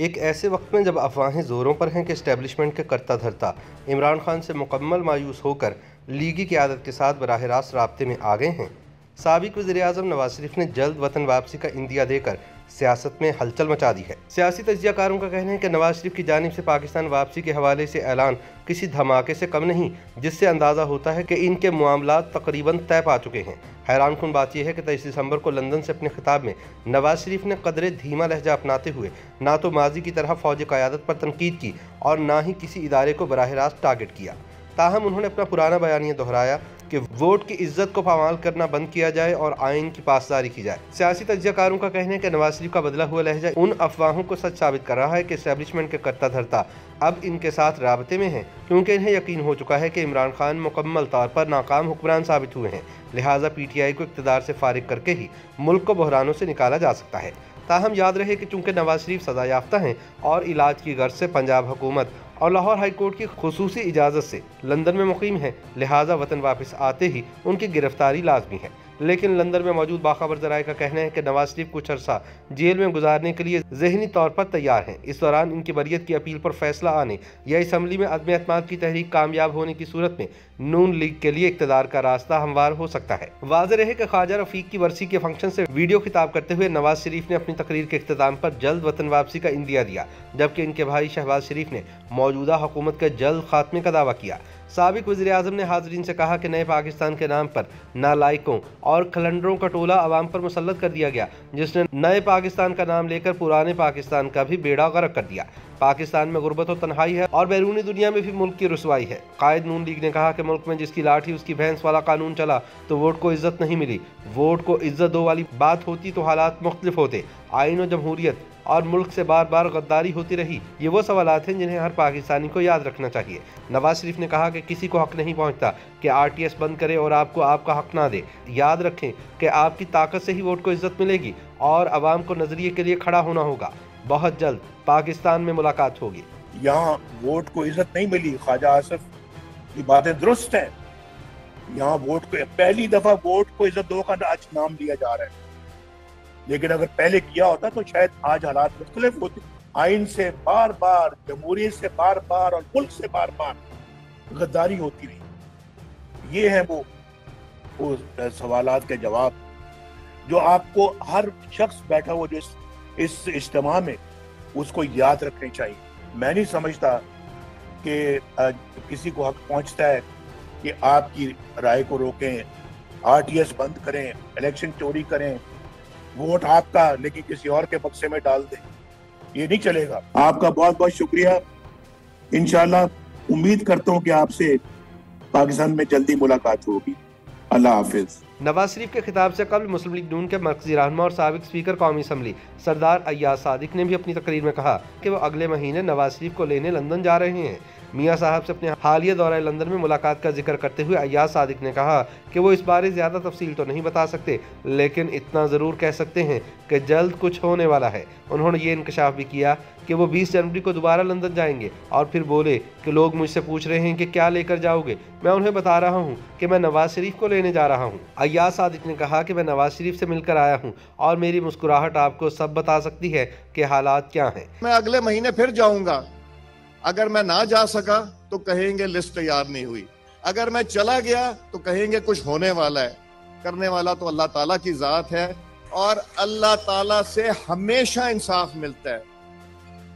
एक ऐसे वक्त में जब अफवाहें ज़ोरों पर हैं कि इस्टेबलिशमेंट के करता धरता इमरान खान से मुकम्मल मायूस होकर लीगी की आदत के साथ बरह रास्त रबते में आ गए हैं। सबक वजी अजम नवाज़ शरीफ ने जल्द वतन वापसी का इंदिया देकर सियासत में हलचल मचा दी है। सियासी तजियाकारों का कहना है कि नवाज़ शरीफ की जानब से पाकिस्तान वापसी के हवाले से ऐलान किसी धमाके से कम नहीं, जिससे अंदाज़ा होता है कि इनके मामला तकरीबन तय पा चुके हैं। हैरान कन बात यह है कि तेईस दिसंबर को लंदन से अपने खिताब में नवाज़ शरीफ ने कदर धीमा लहजा अपनाते हुए ना तो माजी की तरह फौज क्यादत पर तनकीद की और ना ही किसी इदारे को बरह रास्त टारगेट किया। ताहम उन्होंने अपना पुराना बयानिया दोहराया कि वोट की इज़्ज़त को पामाल करना बंद किया जाए और आइन की पासदारी की जाए। सियासी तजियाकारों का कहना है कि नवाज़ शरीफ का बदला हुआ लहजा उन अफवाहों को सच साबित कर रहा है कि इस्टेब्लिशमेंट के करता धरता अब इनके साथ रबते में है, क्योंकि इन्हें यकीन हो चुका है कि इमरान खान मुकम्मल तौर पर नाकाम हुक्मरान साबित हुए हैं। लिहाजा पी टी आई को इकतदार से फारिग करके ही मुल्क को बहरानों से निकाला जा सकता है। ताहम याद रहे कि चूँकि नवाज़ शरीफ सजा याफ्ता हैं और इलाज की गर्ज से पंजाब हुकूमत और लाहौर हाई कोर्ट की खसूसी इजाज़त से लंदन में मुकीम है, लिहाजा वतन वापस आते ही उनकी गिरफ्तारी लाजमी है। लेकिन लंदन में मौजूद बाखबर जराये का कहना है कि नवाज़ शरीफ कुछ अरसा जेल में गुजारने के लिए जहनी तौर पर तैयार हैं। इस दौरान इनकी बरीत की अपील पर फैसला आने या इसम्बली में अदम अतमाद की तहरीक कामयाब होने की सूरत में नून लीग के लिए इकतदार का रास्ता हमवार हो सकता है। वाज रहे कि ख्वाजा रफीक की वर्सी के फ़ंक्शन से वीडियो खिताब करते हुए नवाज़ शरीफ ने अपनी तकरीर के अख्ताम पर जल्द वतन वापसी का इंदिया दिया, जबकि इनके भाई शहबाज शरीफ ने मौजूदा हुकूमत के जल्द खात्मे का दावा किया। सबक वजी अजम ने हाजरीन से कहा कि नए पाकिस्तान के नाम पर नालायकों और खलंडरों का टोला आवाम पर मुसलत कर दिया गया, जिसने नए पाकिस्तान का नाम लेकर पुराने पाकिस्तान का भी बेड़ा गर्क कर दिया। पाकिस्तान में गुर्बत और तनहाई है और बैरूनी दुनिया में भी मुल्क की रसवाई है। कायद नून लीग ने कहा कि मुल्क में जिसकी लाठी, उसकी भैंस वाला कानून चला तो वोट को इज़्ज़त नहीं मिली। वोट को इज़्ज़त दो वाली बात होती तो हालात मुख्तलिफ़ होते। आइन और जमहूरियत और मुल्क से बार बार गद्दारी होती रही। ये वो सवाल हैं जिन्हें हर पाकिस्तानी को याद रखना चाहिए। नवाज़ शरीफ ने कहा कि किसी को हक नहीं पहुँचता कि आरटीएस बंद करे और आपको आपका हक ना दे। याद रखें कि आपकी ताकत से ही वोट को इज़्ज़त मिलेगी और आवाम को नज़रिए के लिए खड़ा होना होगा। बहुत जल्द पाकिस्तान में मुलाकात होगी। यहाँ वोट को इज़्ज़त नहीं मिली। ख्वाजा आसफ की बातें दुरुस्त है। यहाँ वोट को पहली दफ़ा वोट को इज़्ज़त दो का आज नाम लिया जा रहा है। लेकिन अगर पहले किया होता तो शायद आज हालात मुख्तलिफ़ होते। आइन से बार बार जमहूरियत से बार बार और मुल्क से बार बार गद्दारी होती रही। ये है वो सवाल के जवाब जो आपको हर शख्स बैठा हुआ जो इस, इस इज्तम में उसको याद रखनी चाहिए। मैं नहीं समझता कि किसी को हक पहुँचता है कि आपकी राय को रोकें आरटीएस बंद करें इलेक्शन चोरी करें वोट आपका, लेकिन किसी और के बक्से में डाल दे। ये नहीं चलेगा। आपका बहुत बहुत शुक्रिया। इनशाला उम्मीद करता हूँ कि आपसे पाकिस्तान में जल्दी मुलाकात होगी। अल्लाह हाफिज। नवाज़ शरीफ के खिताब से कबल मुस्लिम लीग नून के मरकजी रहनमा और सबक स्पीकर कौमी असम्बली, सरदार अयाज सादिक ने भी अपनी तकरीर में कहा कि वो अगले महीने नवाज़ शरीफ को लेने लंदन जा रहे हैं। मियाँ साहब से अपने हालिया दौरा लंदन में मुलाकात का ज़िक्र करते हुए अयाज सादिक ने कहा कि वो इस बारे ज़्यादा तफसील तो नहीं बता सकते, लेकिन इतना ज़रूर कह सकते हैं कि जल्द कुछ होने वाला है। उन्होंने ये इंकशाफ भी किया कि वो 20 जनवरी को दोबारा लंदन जाएँगे और फिर बोले कि लोग मुझसे पूछ रहे हैं कि क्या लेकर जाओगे। मैं उन्हें बता रहा हूँ कि मैं नवाज़ शरीफ को लेने जा रहा हूँ। अयाज सादिक ने कहा कि मैं नवाज़ शरीफ से मिलकर आया हूँ और मेरी मुस्कुराहट आपको सब बता सकती है कि हालात क्या हैं। मैं अगले महीने फिर जाऊँगा। अगर मैं ना जा सका तो कहेंगे लिस्ट तैयार नहीं हुई। अगर मैं चला गया तो कहेंगे कुछ होने वाला है। करने वाला तो अल्लाह ताला की जात है, और अल्लाह ताला से हमेशा इंसाफ मिलता है।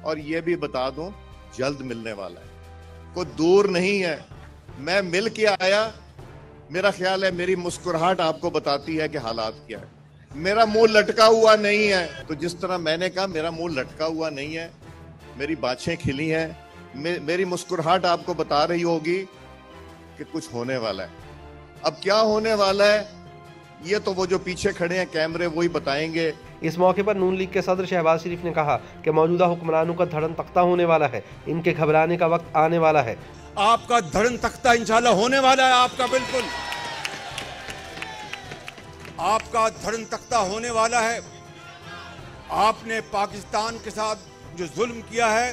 और ये भी बता दूँ, जल्द मिलने वाला है। कोई दूर नहीं है। मैं मिल के आया। मेरा ख्याल है, मेरी मुस्कुराहट आपको बताती है कि हालात क्या है। मेरा मुँह लटका हुआ नहीं है। तो जिस तरह मैंने कहा, मेरा मुँह लटका हुआ नहीं है। मेरी बाछें खिली हैं। मे, मेरी मुस्कुराहट आपको बता रही होगी कि कुछ होने वाला है। अब क्या होने वाला है ये तो वो जो पीछे खड़े हैं कैमरे वही बताएँगे। इस मौके पर नून लीग के सदर शहबाज शरीफ ने कहा कि मौजूदा हुक्मरानों का धड़न तख्ता होने वाला है। इनके घबराने का वक्त आने वाला है। आपका धड़न तख्ता इंशाल्लाह होने वाला है आपका बिल्कुल। आपका धड़न तख्ता होने वाला है। आपने पाकिस्तान के साथ जो जुल्म किया है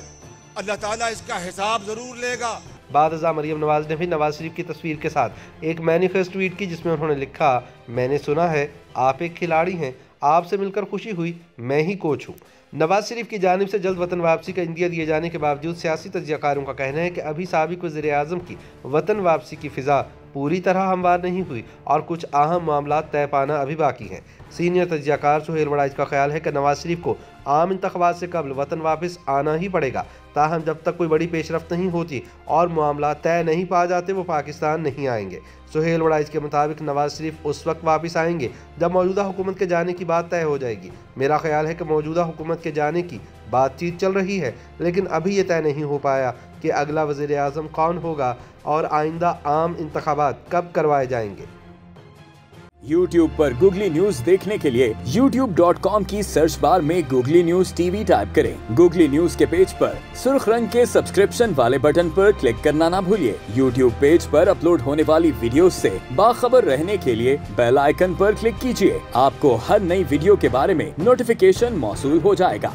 अल्लाह ताला इसका हिसाब ज़रूर लेगा। बाद मरियम नवाज़ ने भी नवाज़ शरीफ की तस्वीर के साथ एक मैनिफेस्ट ट्वीट की जिसमें उन्होंने लिखा, मैंने सुना है, आप एक खिलाड़ी हैं। आपसे मिलकर खुशी हुई, मैं ही कोच हूँ। नवाज़ शरीफ की जानब से जल्द वतन वापसी का इंदिया दिए जाने के बावजूद सियासी तजियाकारों का कहना है कि अभी सबक वजी अजम की वतन वापसी की फ़िज़ा पूरी तरह हमवार नहीं हुई और कुछ अहम मामला तय पाना अभी बाकी हैं। सीनियर तजियाकार सुहेल वड़ाइज का ख्याल है कि नवाज़ शरीफ को आम इंतबात से कबल वतन वापस आना ही पड़ेगा, ताहम जब तक कोई बड़ी पेशरफ नहीं होती और मामला तय नहीं पा जाते, वो पाकिस्तान नहीं आएँगे। सुहेल वड़ाइज के मुताबिक नवाज़ शरीफ उस वक्त वापस आएँगे जब मौजूदा हुकूमत के जाने की बात तय हो जाएगी। मेरा ख्याल है कि मौजूदा हुकूमत के जाने की बातचीत चल रही है, लेकिन अभी ये तय नहीं हो पाया कि अगला वज़ीर अजम कौन होगा और आइंदा आम इंतबात कब करवाए जाएँगे। YouTube पर गुगली न्यूज़ देखने के लिए YouTube.com की सर्च बार में गुगली न्यूज़ टीवी टाइप करें। गुगली न्यूज़ के पेज पर सुर्ख रंग के सब्सक्रिप्शन वाले बटन पर क्लिक करना ना भूलिए। YouTube पेज पर अपलोड होने वाली वीडियो से बाखबर रहने के लिए बेल आइकन पर क्लिक कीजिए। आपको हर नई वीडियो के बारे में नोटिफिकेशन मौसू हो जाएगा।